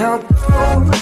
Now go